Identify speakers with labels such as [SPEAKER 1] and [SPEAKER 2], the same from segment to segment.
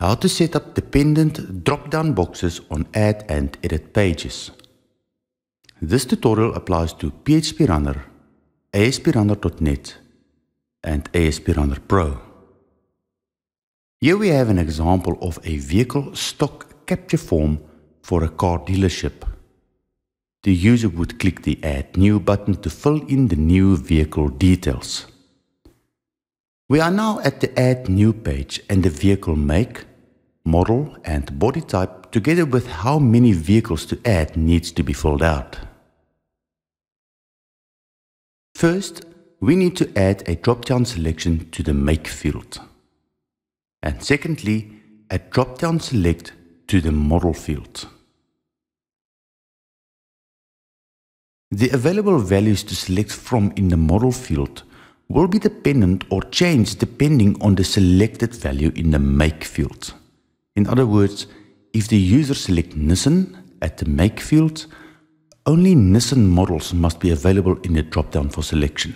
[SPEAKER 1] How to set up dependent drop-down boxes on add and edit pages. This tutorial applies to PHP Runner, and ASP Runner Pro. Here we have an example of a vehicle stock capture form for a car dealership. The user would click the Add New button to fill in the new vehicle details. We are now at the Add New page and the vehicle make, model and body type together with how many vehicles to add needs to be filled out. First, we need to add a drop-down selection to the Make field. And secondly, a drop-down select to the Model field. The available values to select from in the Model field will be dependent or changed depending on the selected value in the make field. In other words, if the user select Nissan at the make field, only Nissan models must be available in the drop-down for selection.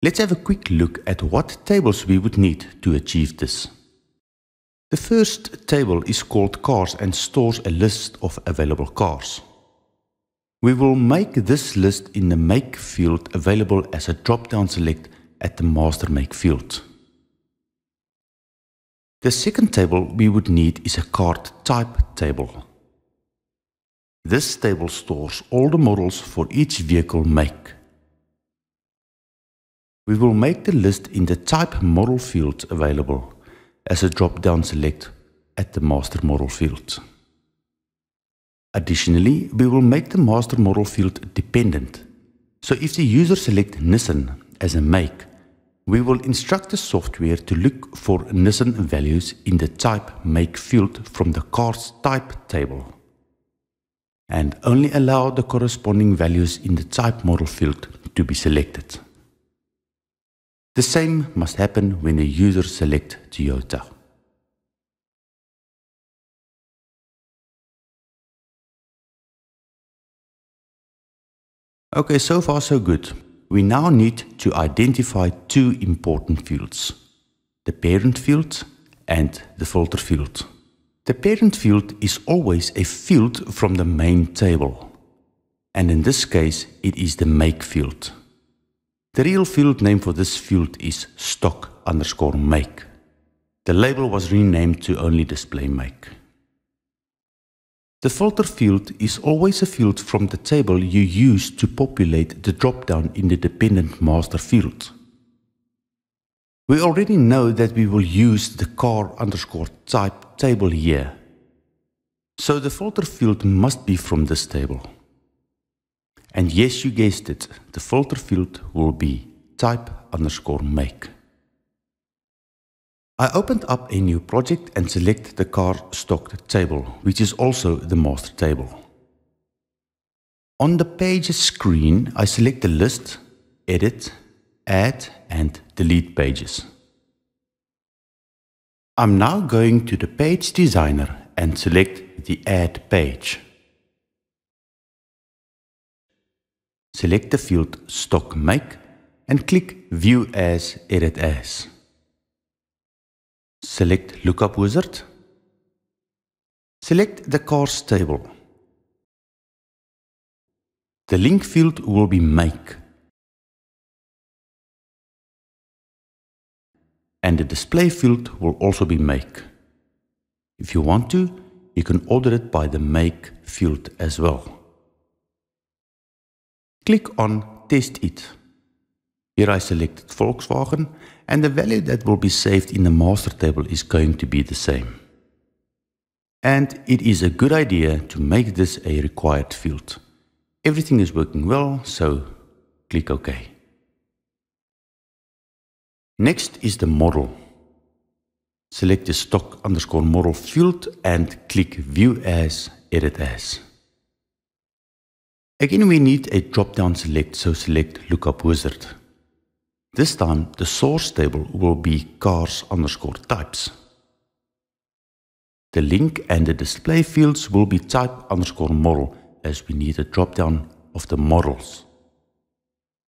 [SPEAKER 1] Let's have a quick look at what tables we would need to achieve this. The first table is called cars and stores a list of available cars. We will make this list in the Make field available as a drop-down select at the Master Make field. The second table we would need is a card type table. This table stores all the models for each vehicle make. We will make the list in the type model field available as a drop-down select at the master model field. Additionally, we will make the master model field dependent. So if the user select Nissan as a make, we will instruct the software to look for Nissan values in the type make field from the car's type table and only allow the corresponding values in the type model field to be selected. The same must happen when the user select Toyota. Okay, so far so good. We now need to identify two important fields, the parent field and the filter field. The parent field is always a field from the main table, and in this case it is the make field. The real field name for this field is stock underscore make. The label was renamed to only display make. The filter field is always a field from the table you use to populate the dropdown in the dependent master field. We already know that we will use the car underscore type table here. So the filter field must be from this table. And yes, you guessed it, the filter field will be type underscore make. I opened up a new project and select the car stock table, which is also the master table. On the pages screen, I select the list, edit, add and delete pages. I'm now going to the page designer and select the add page. Select the field stock make and click view as edit as. Select Lookup Wizard. Select the cars table. The link field will be Make. And the display field will also be Make. If you want to, you can order it by the Make field as well. Click on Test It. Here I selected Volkswagen and the value that will be saved in the master table is going to be the same. And it is a good idea to make this a required field. Everything is working well, so click OK. Next is the model. Select the stock underscore model field and click View As, Edit As. Again, we need a drop-down select, so select Lookup Wizard. This time, the source table will be cars underscore types. The link and the display fields will be type underscore model as we need a drop-down of the models.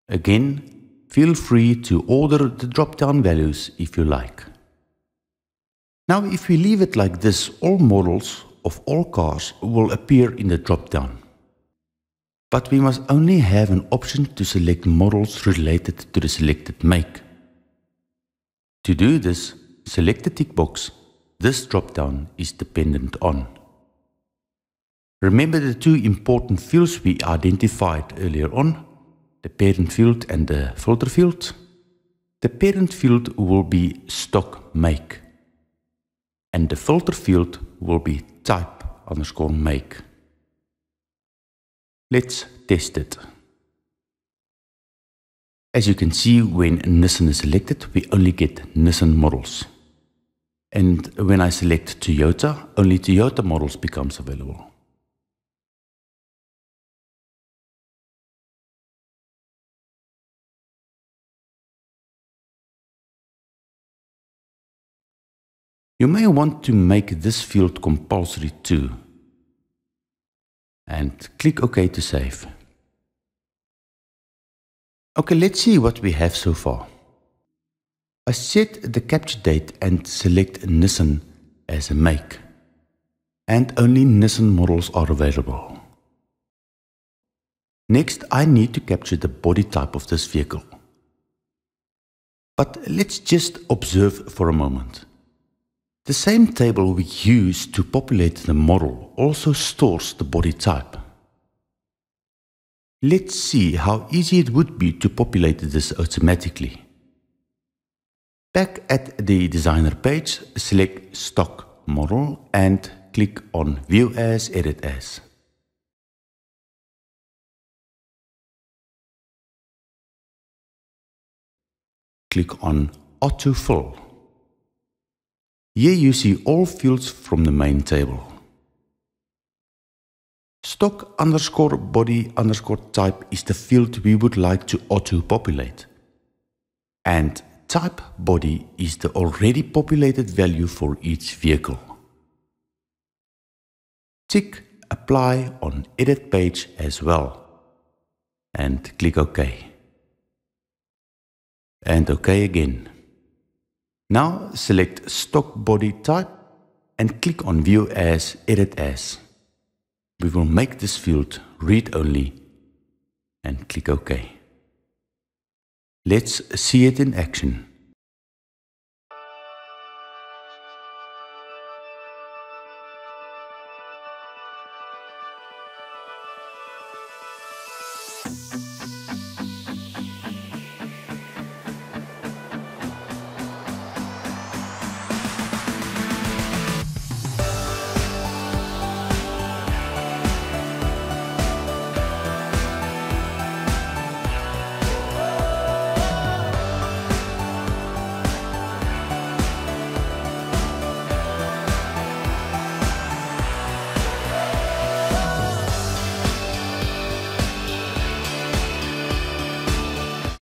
[SPEAKER 1] Again, feel free to order the drop-down values if you like. Now if we leave it like this, all models of all cars will appear in the drop-down. But we must only have an option to select models related to the selected make. To do this, select the tick box this drop-down is dependent on. Remember the two important fields we identified earlier on, the parent field and the filter field? The parent field will be stock make and the filter field will be type underscore make. Let's test it. As you can see, when Nissan is selected, we only get Nissan models. And when I select Toyota, only Toyota models becomes available. You may want to make this field compulsory too. And click OK to save. Okay, let's see what we have so far. I set the capture date and select Nissan as a make. And only Nissan models are available. Next, I need to capture the body type of this vehicle. But let's just observe for a moment. The same table we use to populate the model also stores the body type. Let's see how easy it would be to populate this automatically. Back at the designer page, select stock model and click on view as, edit as. Click on autofill. Here you see all fields from the main table. Stock underscore body underscore type is the field we would like to auto-populate. And type body is the already populated value for each vehicle. Tick apply on edit page as well. And click OK. And OK again. Now select stock body type and click on view as, edit as. We will make this field read only and click OK. Let's see it in action.